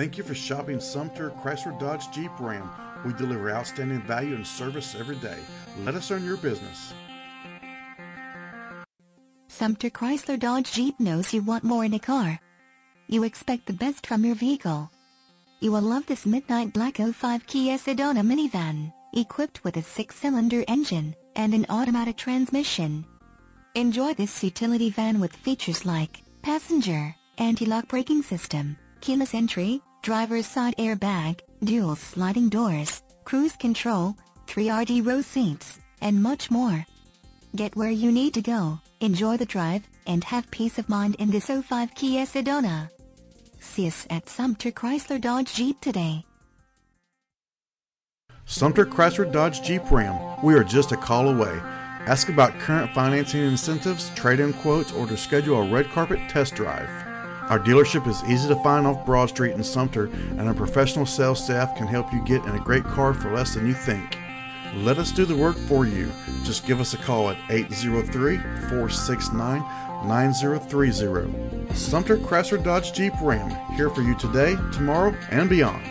Thank you for shopping Sumter Chrysler Dodge Jeep Ram. We deliver outstanding value and service every day. Let us earn your business. Sumter Chrysler Dodge Jeep knows you want more in a car. You expect the best from your vehicle. You will love this midnight black 05 Kia Sedona minivan, equipped with a six-cylinder engine and an automatic transmission. Enjoy this utility van with features like passenger, anti-lock braking system, keyless entry, driver's side airbag, dual sliding doors, cruise control, 3RD row seats, and much more. Get where you need to go, enjoy the drive, and have peace of mind in this 05 Kia Sedona. See us at Sumter Chrysler Dodge Jeep today. Sumter Chrysler Dodge Jeep Ram. We are just a call away. Ask about current financing incentives, trade-in quotes, or to schedule a red carpet test drive. Our dealership is easy to find off Broad Street in Sumter, and our professional sales staff can help you get in a great car for less than you think. Let us do the work for you. Just give us a call at 803 469 9030. Sumter Chrysler Dodge Jeep Ram, here for you today, tomorrow, and beyond.